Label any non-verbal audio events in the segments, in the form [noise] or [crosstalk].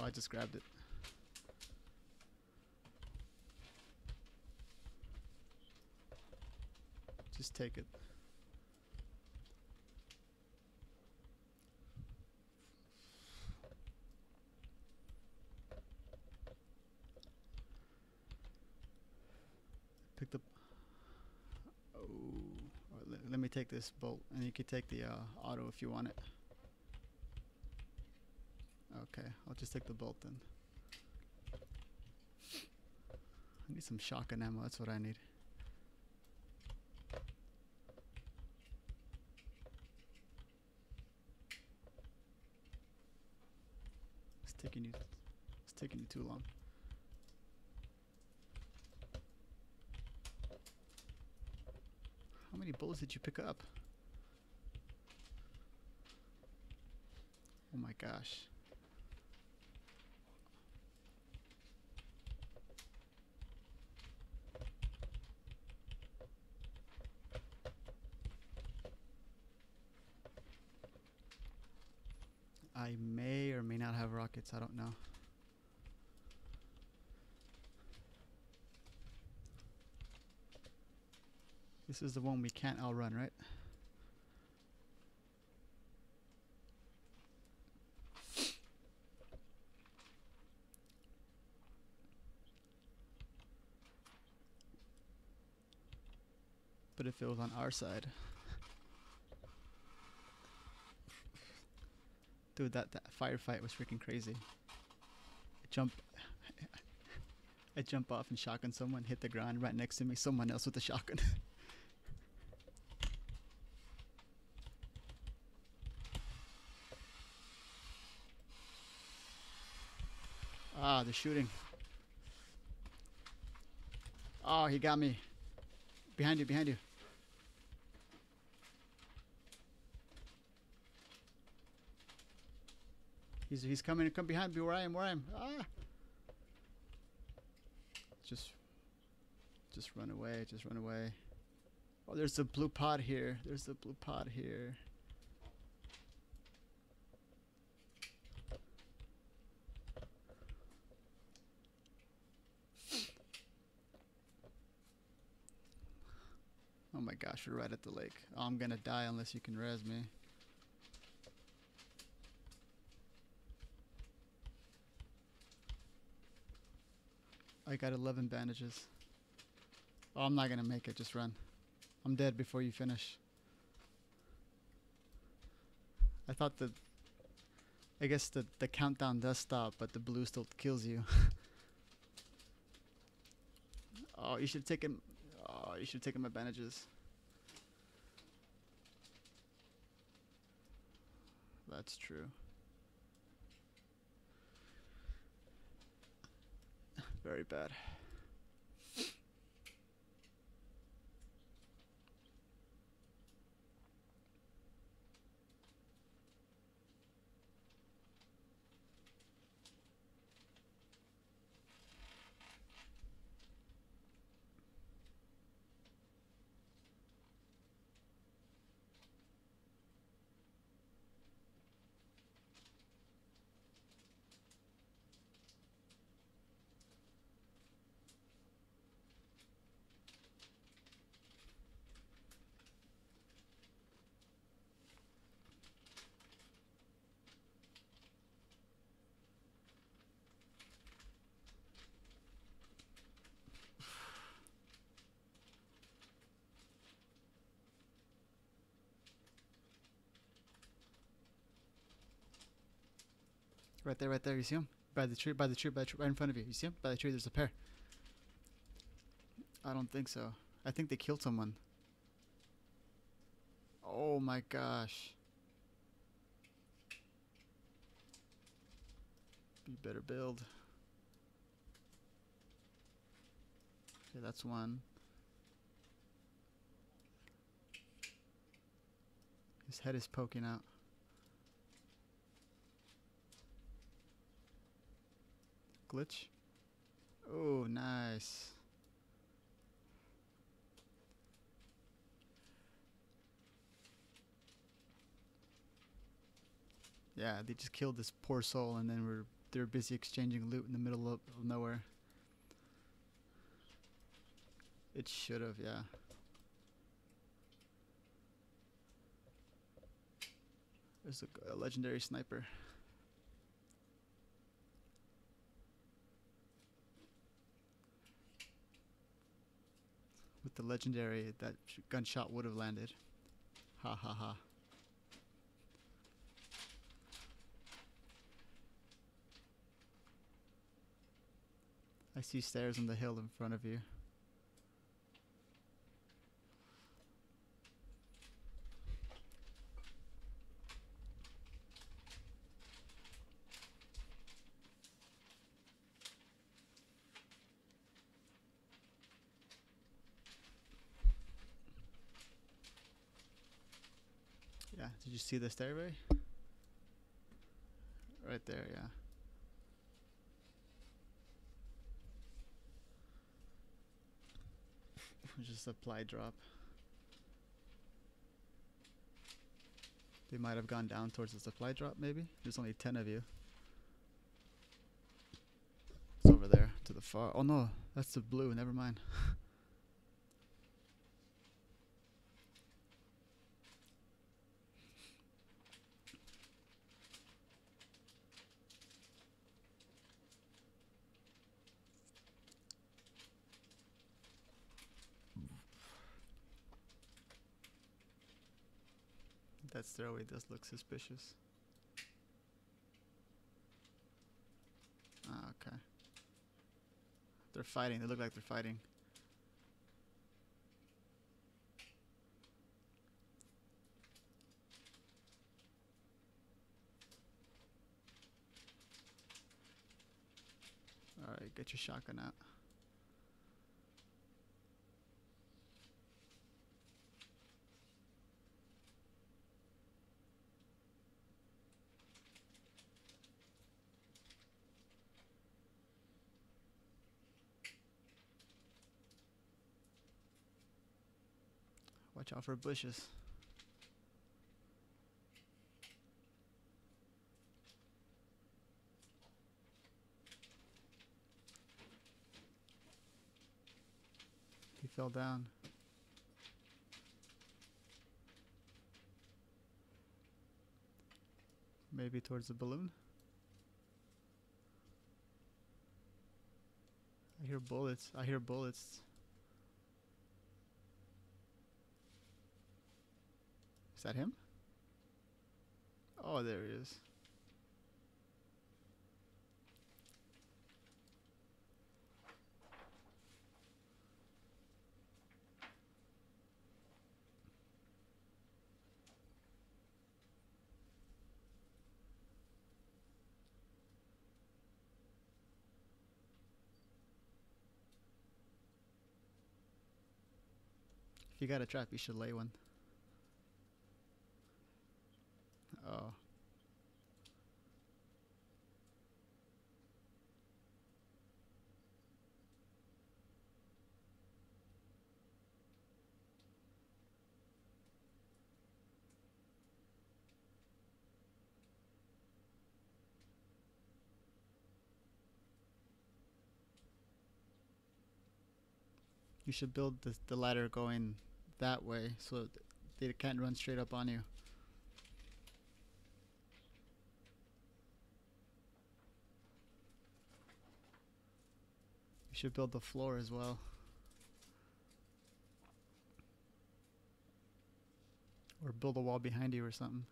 Oh, I just grabbed it. Just take it. Pick the. Oh, let, let me take this bolt, and you can take the uh, auto if you want it. Okay, I'll just take the bolt then. I need some shotgun ammo. That's what I need. It's taking you. It's taking you too long. How many bullets did you pick up? Oh my gosh. I may or may not have I don't know. This is the one we can't outrun, right? But if it was on our side. Dude, that, that firefight was freaking crazy. I jump [laughs] I jump off and shotgun someone, hit the ground right next to me, someone else with a shotgun. [laughs] ah, they're shooting. Oh, he got me. Behind you, behind you. He's he's coming come behind me where I am, where I am. Ah. Just just run away, just run away. Oh, there's a blue pod here. There's a blue pod here. Oh my gosh, we're right at the lake. Oh, I'm gonna die unless you can res me. I got 11 bandages. Oh, I'm not gonna make it. Just run. I'm dead before you finish. I thought the. I guess the the countdown does stop, but the blue still kills you. [laughs] oh, you should take him. Oh, you should take him bandages. That's true. Very bad. Right there, right there. You see him? By the tree, by the tree, by the tree, right in front of you. You see him? By the tree, there's a pair. I don't think so. I think they killed someone. Oh my gosh. You better build. Okay, that's one. His head is poking out. Glitch. Oh, nice. Yeah, they just killed this poor soul and then we're they're busy exchanging loot in the middle of, of nowhere. It should have, yeah. There's a legendary sniper. The legendary, that gunshot would have landed. Ha ha ha. I see stairs on the hill in front of you. Yeah, did you see the stairway? Right there, yeah. [laughs] Just supply drop. They might have gone down towards the supply drop, maybe? There's only 10 of you. It's over there to the far. Oh no, that's the blue, never mind. [laughs] That stairway does look suspicious. Ah, okay. They're fighting. They look like they're fighting. Alright, get your shotgun out. Watch out for bushes. He fell down. Maybe towards the balloon. I hear bullets. I hear bullets. Is that him? Oh, there he is. If you got a trap, you should lay one. You should build the, the ladder going that way so th- they can't run straight up on you. Should build the floor as well. Or build a wall behind you or something.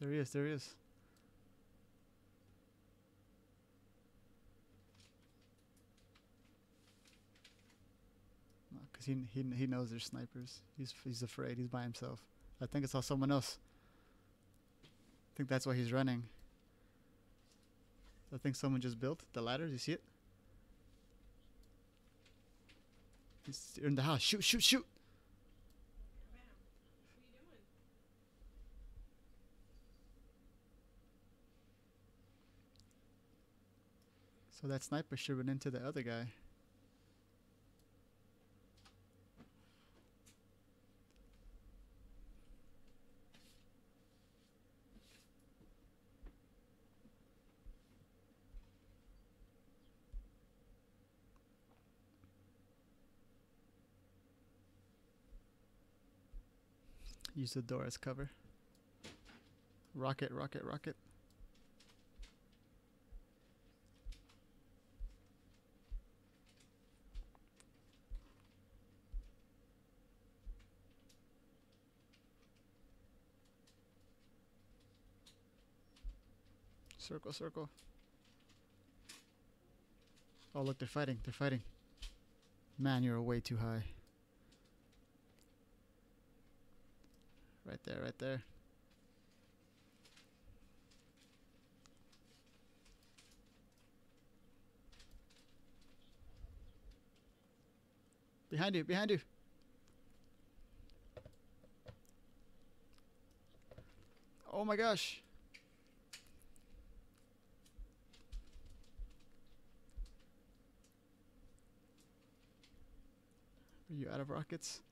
There he is, there he is. because he, he he knows there's snipers. He's he's afraid. He's by himself. I think it's all someone else. I think that's why he's running. I think someone just built the ladder. Do you see it? He's in the house. Shoot! Shoot! Shoot! So that sniper should run into the other guy. Use the door as cover. Rocket, rocket, rocket. Circle, circle. Oh, look, they're fighting. They're fighting. Man, you're way too high. Right there, right there. Behind you, behind you. Oh my gosh. Are you out of rockets?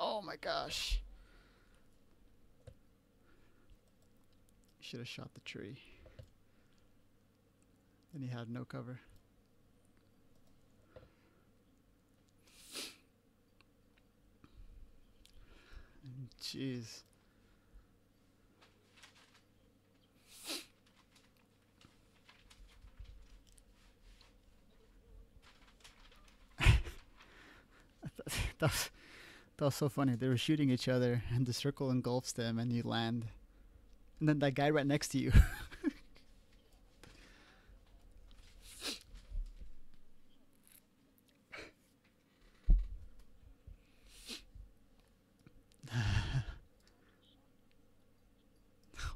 Oh my gosh. Should have shot the tree. Then he had no cover. Jeez. [laughs] [laughs] that was that was so funny. They were shooting each other, [laughs] and the circle engulfs them, and you land. And then that guy right next to you. [laughs]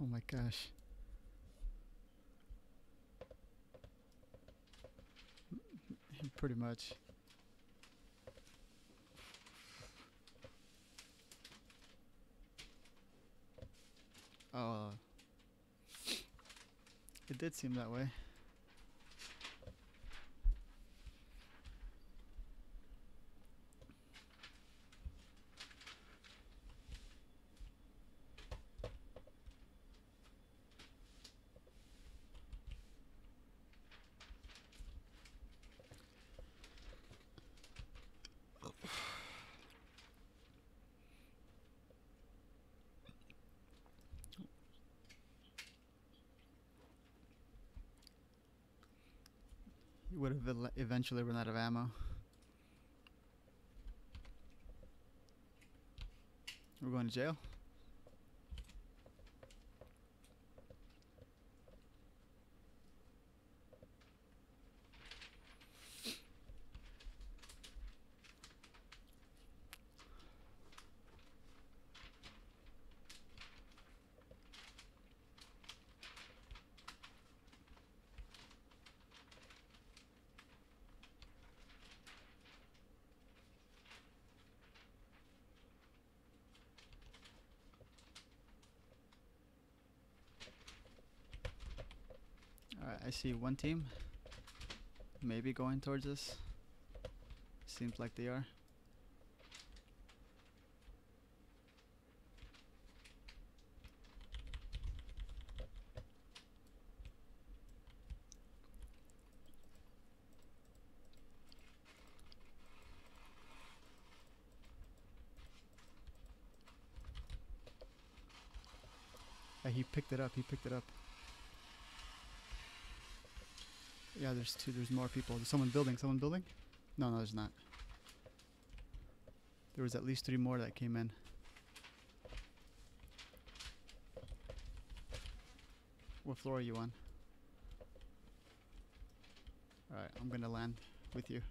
oh my gosh. Pretty much. Oh. It did seem that way. Would have eventually run out of ammo. We're going to jail. Alright, I see one team. Maybe going towards us. Seems like they are. Uh, he picked it up, he picked it up. Yeah, there's two. There's more people. There's someone building. Someone building? No, no, there's not. There was at least three more that came in. What floor are you on? Alright, I'm gonna land with you.